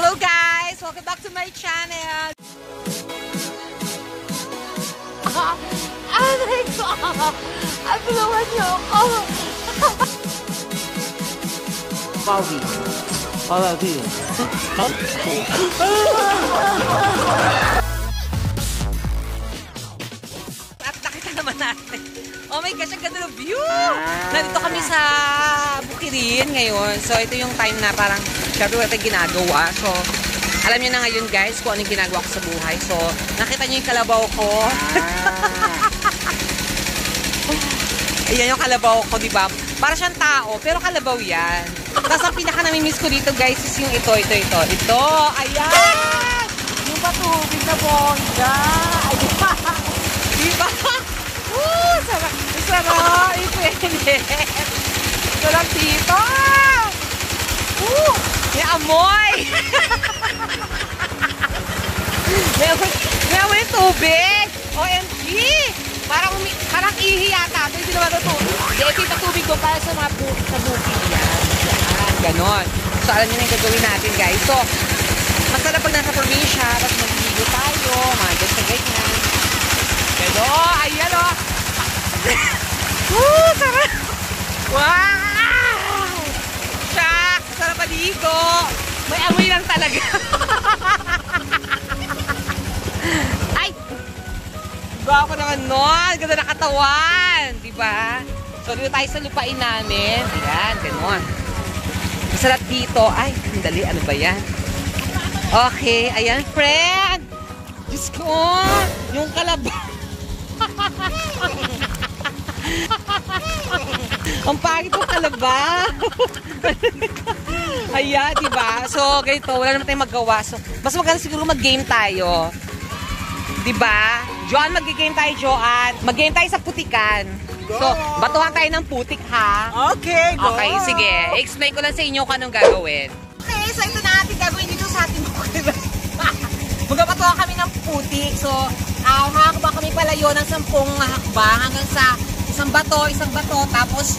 Hello guys! Welcome back to my channel! Aray ko! Ang tulungan niyo ako! Pawi. Pawi. At nakita naman natin. Oh my gosh, ang ganda ng view! Nandito kami sa Bukirin ngayon. So, ito yung time na parang syempre wala tayong ginagawa. So, alam niyo na ngayon guys kung anong ginagawa ko sa buhay. So, nakita niyo yung kalabaw ko. Ayan yung kalabaw ko, di ba? Para siyang tao, pero kalabaw yan. Tapos ang pinaka namimiss ko dito guys is yung ito, ito, ito. Ito, ayan! Yung patubig na bongga. Ayan! Di ba? Woo! Sarap! Sarap! Ipilit! Sarap dito! Woo! May amoy! may amoy, may amoy yung tubig! OMG! Parang, umi, parang ihi yata. Pero hindi naman ito tubig. Hindi, ito yung tubig ko para sa mga bukid sa bukid yan. Yan, ganon. So, alam niyo na yung gagawin natin, guys. So, masarap pag nasa probinsya, tapos magligo tayo, mga sa ganyan. Pero, ayan o. Woo, sarap. Wow! Maligo. May amoy lang talaga. Ay! Gwapo naman nun. Ganda na katawan. Diba? So, dito tayo sa lupain namin. Ayan, ganon. Masarap dito. Ay, dali. Ano ba yan? Okay. Ayan, friend. Diyos ko. Yung kalabaw. Ang pangit ng kalabaw. Ayan, diba? So, ganito, wala naman tayong magawa. So, mas maganda siguro mag-game tayo. Diba? Joan, mag-game tayo, Joan. Mag-game tayo sa putikan. So, batuhan tayo ng putik, ha? Okay, go. Okay, sige. Explain ko lang sa inyo kung anong gagawin. Okay, so ito na ating gagawin dito sa ating bukid. Magpapatuwa kami ng putik. So, uh, hakba kami palayo ng sampung hakba hanggang sa isang bato, isang bato, tapos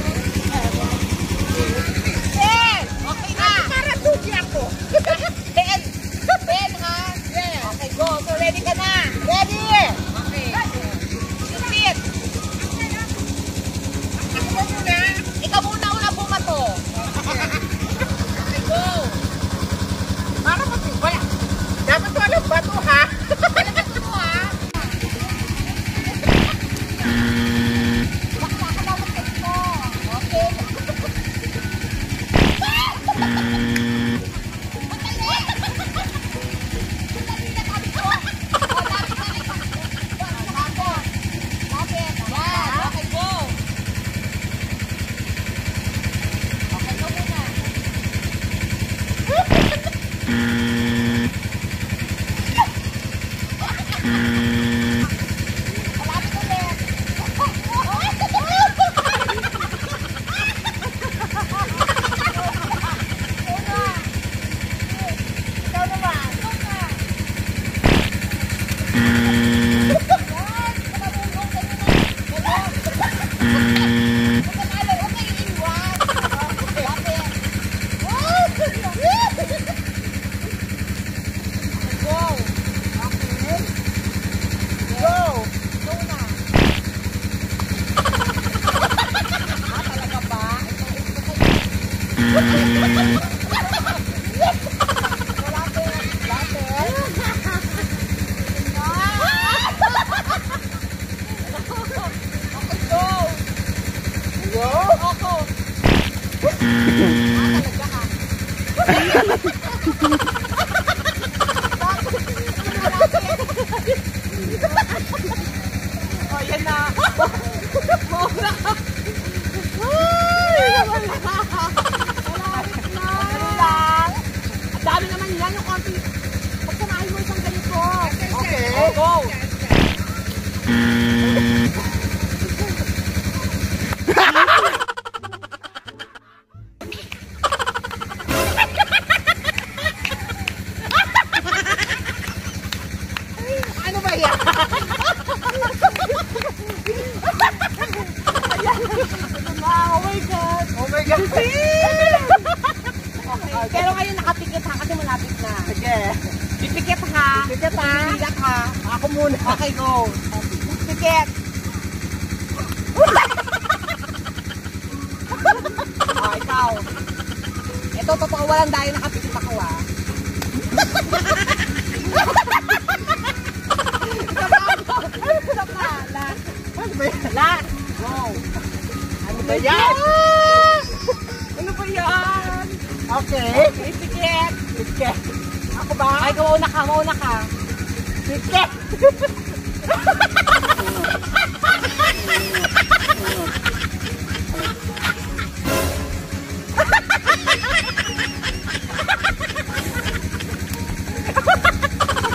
Go. Oh, yan na. Mura. Dami naman yan, yung konti. Pag kumain mo isang ganito. Okay. Oh, go! Muna. Okay, go. Pikit. oh, ikaw. Ito, totoo walang dahil nakapikit ako ah. Pa. Last. Ano ba yan? Ano ba yan? Okay. Okay, pikit. Sige. Ako ba? Ay, mauna ka, mauna ka. Sige.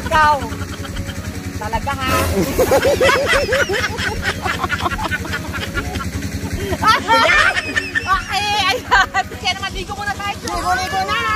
Ikaw. Talaga ha. okay, ayan. Kaya naman, ligo muna tayo. Ligo, ligo na.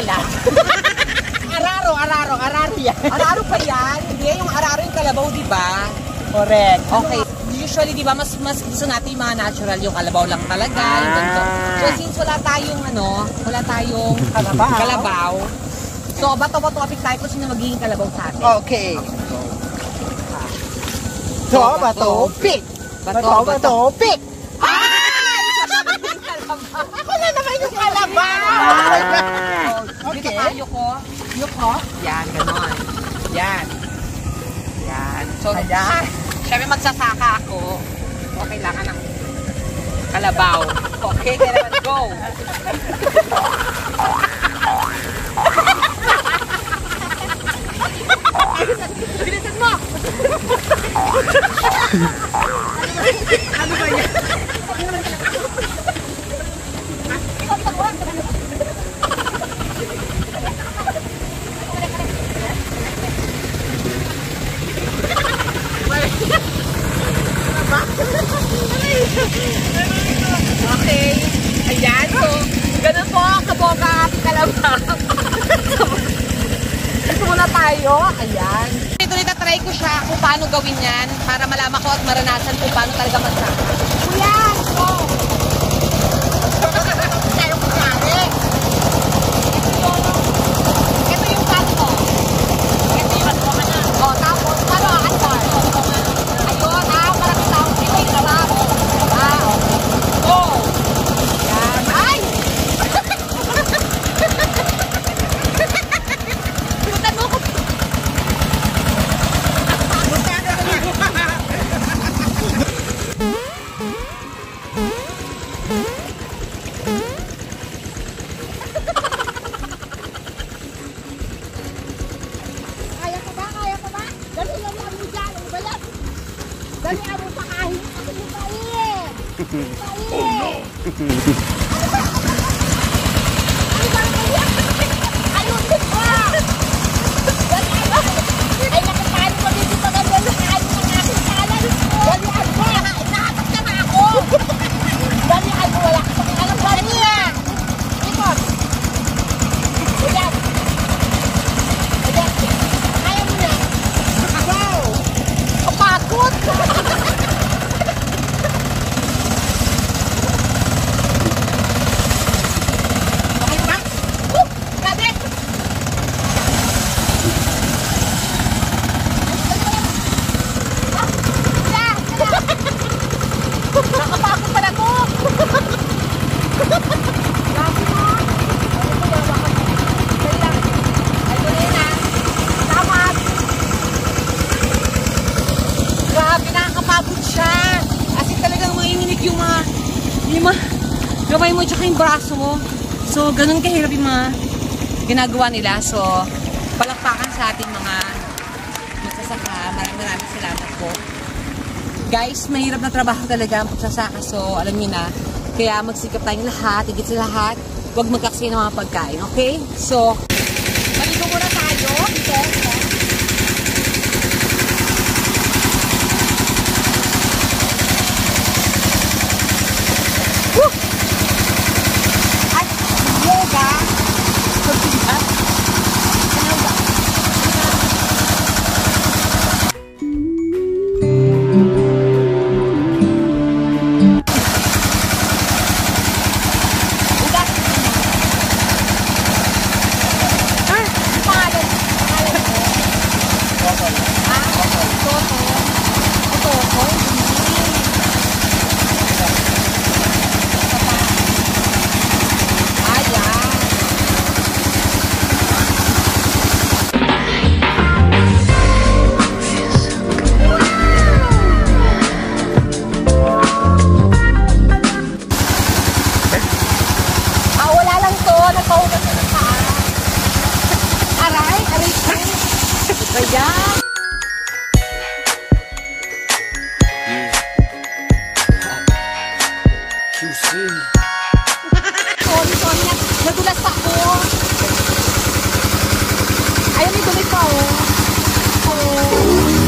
Alam. araro, araro, araro yan. Araro pa yan? Hindi, yung araro yung kalabaw, di ba? Correct. Okay. Usually, di ba, mas mas gusto natin yung mga natural, yung kalabaw lang talaga, yung ganito. So, since wala tayong, ano, wala tayong Kalabaw. kalabaw, so, bato-bato topic tayo kung sino magiging kalabaw sa atin. Okay. So, bato, pick. Bato, bato, pick. Ako na naman yung kalabaw. Dito Okay. tayo ko. Yuko. Yan, ganon. Yan. Yan. So, Ayan. syempre magsasaka ako. So, kailangan ng kalabaw. Okay, kaya naman go. Bilisan mo! Okay. Ayan. So, ganun po kaboka ang ating kalabaw. Ito muna tayo. Ayan. Ito nita try ko siya kung paano gawin yan para malaman ko at maranasan kung paano talaga magsaka. Kuya! Go! Tayo kunyari. Ito yung pato. Ito yung pato ka na. O, tapos, paano ang asar? Ayun, ah, parang tao. Ito yung sarap. Ah, okay. Go! Yan. Ay! Tutan mo ko. Dali ako pakain. Ako pakain. Oh no! Ano ba? Ano ba? Ayusin mo! Dali ako! Ay, nakapano mo dito pa ganyan na kain ng aking kalan. Dali ako! Nakatak ka na ako! Dali ako! Wala ka pang alam. Dali yan! Ikot! Ayan! Ayan! Kaya mo na! Wow! Kapakot! Okay ba? Woo! Grabe! Ah! Wala! Wala! Nakapakot pa na to! Grabe mo! Dali lang. Ay, tuloy na. Tama! Grabe, nakakapagod siya. Kasi talagang manginginig yung mga, yung mga gamay mo tsaka yung braso mo. So, ganun kahirap yung mga ginagawa nila. So, palakpakan sa ating mga magsasaka. Maraming maraming salamat po. Guys, mahirap na trabaho talaga ang pagsasaka. So, alam niyo na. Kaya magsikap tayong lahat, higit sa lahat. Huwag magkaksi ng mga pagkain, okay? So, Maligo muna tayo. Dito. QC. sorry, sorry na. Nadulas ako. Ayun, may gulit pa, oh. Oh.